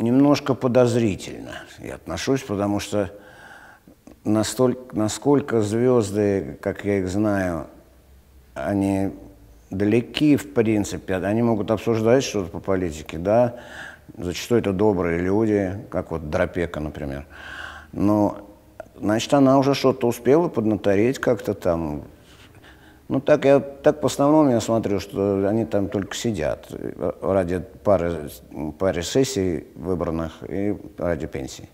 немножко подозрительно я отношусь, потому что настолько, насколько звезды, как я их знаю, они далеки, в принципе, они могут обсуждать что-то по политике, да, зачастую это добрые люди, как вот Дропека, например, но, значит, она уже что-то успела поднатореть как-то там, ну, так я так в основном я смотрю, что они там только сидят ради пары, пары сессий выбранных и ради пенсии.